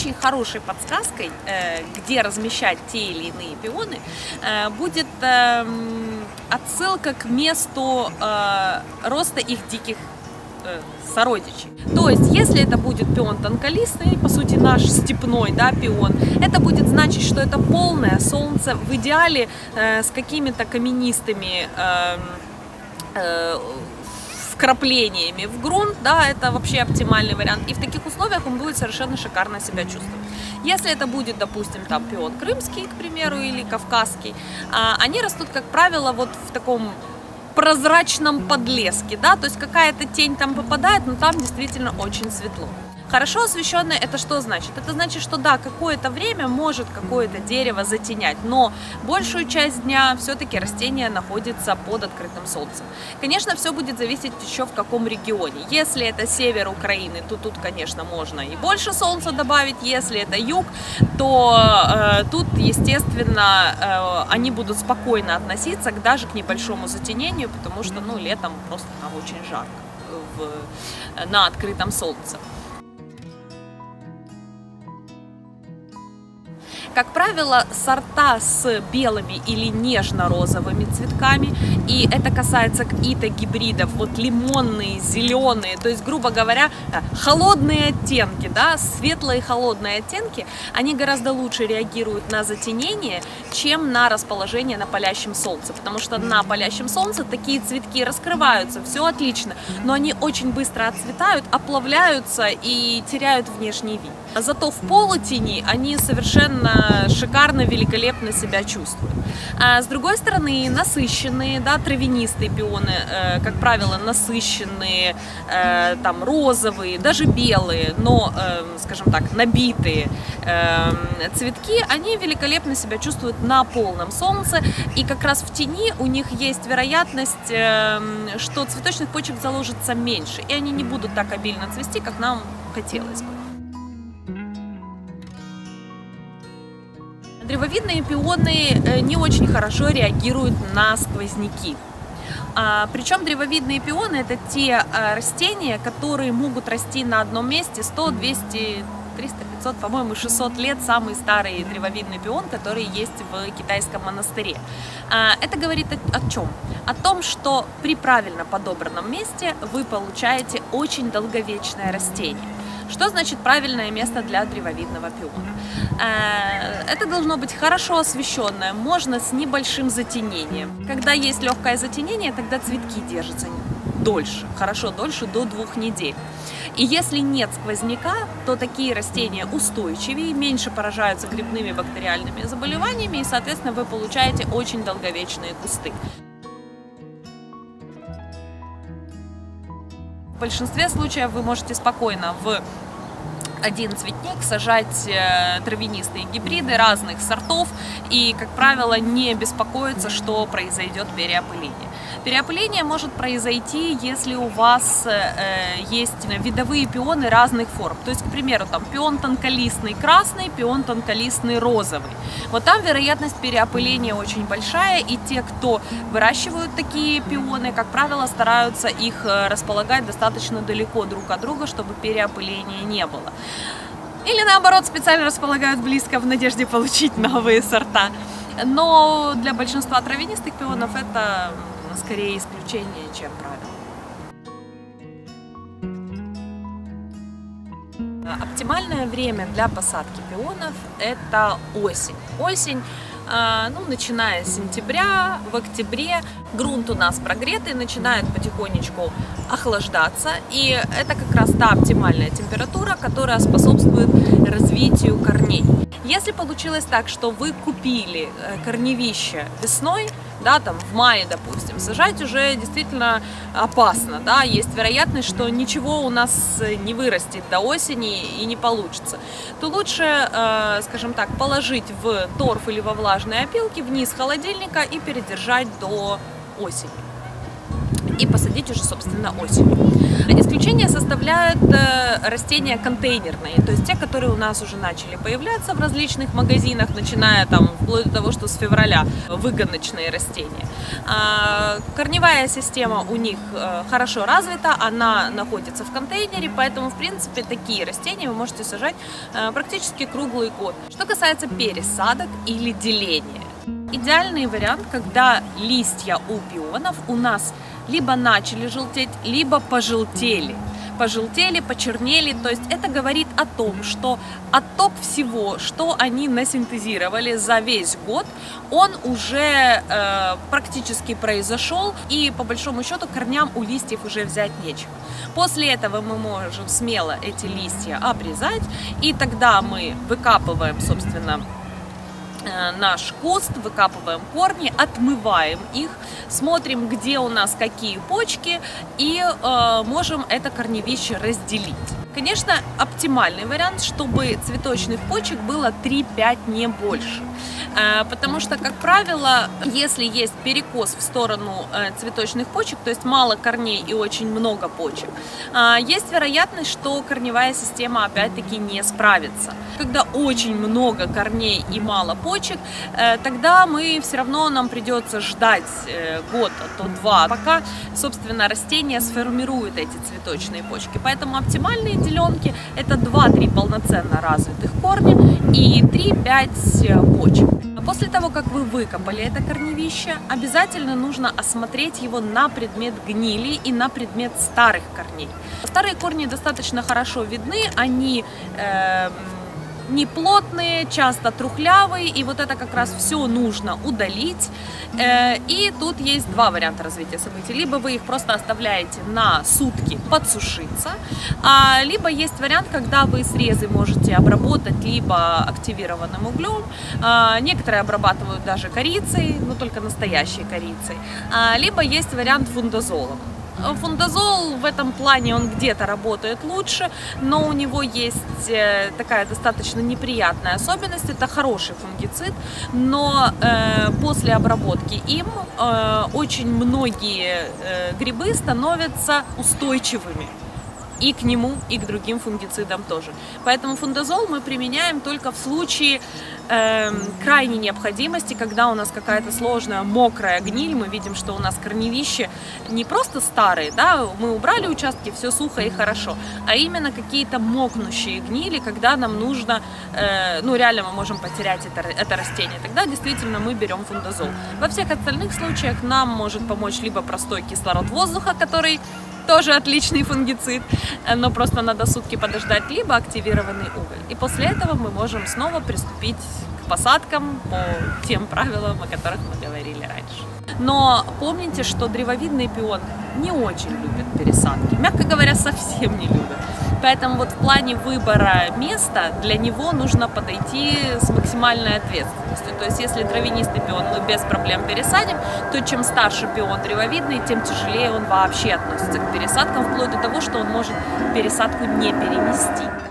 очень хорошей подсказкой, э, где размещать те или иные пионы, э, будет эм, отсылка к месту э, роста их диких сородичей. То есть, если это будет пион тонколистный, по сути наш степной да, пион, это будет значить, что это полное солнце, в идеале э, с какими-то каменистыми э, э, вкраплениями в грунт, да, это вообще оптимальный вариант. И в таких условиях он будет совершенно шикарно себя чувствовать. Если это будет, допустим, там пион крымский, к примеру, или кавказский, а, они растут, как правило, вот в таком прозрачном подлеске, да, то есть какая-то тень там попадает, но там действительно очень светло. Хорошо освещенное это что значит? Это значит, что да, какое-то время может какое-то дерево затенять, но большую часть дня все-таки растение находится под открытым солнцем. Конечно, все будет зависеть еще в каком регионе. Если это север Украины, то тут, конечно, можно и больше солнца добавить. Если это юг, то э, тут, естественно, э, они будут спокойно относиться даже к небольшому затенению, потому что, ну, летом просто там очень жарко в, на открытом солнце. Как правило, сорта с белыми или нежно-розовыми цветками, и это касается каких-то гибридов, вот лимонные, зеленые, то есть, грубо говоря, э, холодные оттенки, да, светлые холодные оттенки, они гораздо лучше реагируют на затенение, чем на расположение на палящем солнце, потому что на палящем солнце такие цветки раскрываются, все отлично, но они очень быстро отцветают, оплавляются и теряют внешний вид. Зато в полутени они совершенно шикарно, великолепно себя чувствуют. А с другой стороны, насыщенные, да, травянистые пионы, э, как правило, насыщенные, э, там, розовые, даже белые, но, э, скажем так, набитые э, цветки, они великолепно себя чувствуют на полном солнце, и как раз в тени у них есть вероятность, э, что цветочных почек заложится меньше, и они не будут так обильно цвести, как нам хотелось бы. Древовидные пионы э, не очень хорошо реагируют на сквозняки. А, причем древовидные пионы это те а, растения, которые могут расти на одном месте 100, 200, 300, 500, по-моему, 600 лет, самый старый древовидный пион, который есть в китайском монастыре. А, это говорит о, чем? О том, что при правильно подобранном месте вы получаете очень долговечное растение. Что значит правильное место для древовидного пиона? Это должно быть хорошо освещенное, можно с небольшим затенением. Когда есть легкое затенение, тогда цветки держатся дольше, хорошо дольше, до двух недель. И если нет сквозняка, то такие растения устойчивее, меньше поражаются грибными бактериальными заболеваниями, и, соответственно, вы получаете очень долговечные кусты. В большинстве случаев вы можете спокойно в один цветник сажать э, травянистые гибриды разных сортов и, как правило, не беспокоиться, что произойдет переопыление. Переопыление может произойти, если у вас э, есть видовые пионы разных форм. То есть, к примеру, там пион тонколистный красный, пион тонколистный розовый. Вот там вероятность переопыления очень большая, и те, кто выращивают такие пионы, как правило, стараются их э, располагать достаточно далеко друг от друга, чтобы переопыления не было. Или наоборот, специально располагают близко в надежде получить новые сорта. Но для большинства травянистых пионов это скорее исключение, чем правило. Оптимальное время для посадки пионов – это осень. Осень ну, начиная с сентября, в октябре грунт у нас прогретый, начинает потихонечку охлаждаться, и это как раз та оптимальная температура, которая способствует развитию корней. Если получилось так, что вы купили э, корневище весной, да, там в мае, допустим, сажать уже действительно опасно, да, есть вероятность, что ничего у нас не вырастет до осени и не получится, то лучше, э, скажем так, положить в торф или во влажные опилки вниз холодильника и передержать до осени. И посадить уже, собственно, осенью. Исключение составляют э, растения контейнерные, то есть те, которые у нас уже начали появляться в различных магазинах, начиная там вплоть до того, что с февраля выгоночные растения. А, корневая система у них э, хорошо развита, она находится в контейнере, поэтому, в принципе, такие растения вы можете сажать э, практически круглый год. Что касается пересадок или деления, Идеальный вариант, когда листья у пионов у нас либо начали желтеть, либо пожелтели. Пожелтели, почернели, то есть это говорит о том, что отток всего, что они насинтезировали за весь год, он уже э, практически произошел, и по большому счету корням у листьев уже взять нечего. После этого мы можем смело эти листья обрезать, и тогда мы выкапываем, собственно, наш куст, выкапываем корни, отмываем их, смотрим, где у нас какие почки и э, можем это корневище разделить. Конечно, оптимальный вариант, чтобы цветочных почек было 3-5, не больше. Э, потому что, как правило, если есть перекос в сторону э, цветочных почек, то есть мало корней и очень много почек, э, есть вероятность, что корневая система опять-таки не справится. Когда очень много корней и мало почек, тогда мы все равно нам придется ждать год, а то два, пока, собственно, растение сформирует эти цветочные почки. Поэтому оптимальные деленки это 2-3 полноценно развитых корня и 3-5 почек. После того, как вы выкопали это корневище, обязательно нужно осмотреть его на предмет гнили и на предмет старых корней. Старые корни достаточно хорошо видны, они э, не плотные, часто трухлявые, и вот это как раз все нужно удалить. Э, и тут есть два варианта развития событий. Либо вы их просто оставляете на сутки подсушиться, а, либо есть вариант, когда вы срезы можете обработать либо активированным углем, а, некоторые обрабатывают даже корицей, но только настоящей корицей, а, либо есть вариант фундазолом. Фундазол в этом плане он где-то работает лучше, но у него есть э, такая достаточно неприятная особенность. Это хороший фунгицид, но э, после обработки им э, очень многие э, грибы становятся устойчивыми и к нему, и к другим фунгицидам тоже. Поэтому фундазол мы применяем только в случае э, крайней необходимости, когда у нас какая-то сложная мокрая гниль, мы видим, что у нас корневище не просто старые, да, мы убрали участки, все сухо и хорошо, а именно какие-то мокнущие гнили, когда нам нужно, э, ну реально мы можем потерять это, это растение, тогда действительно мы берем фундазол. Во всех остальных случаях нам может помочь либо простой кислород воздуха, который тоже отличный фунгицид, э, но просто надо сутки подождать, либо активированный уголь. И после этого мы можем снова приступить к посадкам по тем правилам, о которых мы говорили раньше. Но помните, что древовидный пион не очень любит пересадки, мягко говоря, совсем не любит. Поэтому вот в плане выбора места для него нужно подойти с максимальной ответственностью. То есть если травянистый пион мы без проблем пересадим, то чем старше пион древовидный, тем тяжелее он вообще относится к пересадкам, вплоть до того, что он может пересадку не перенести.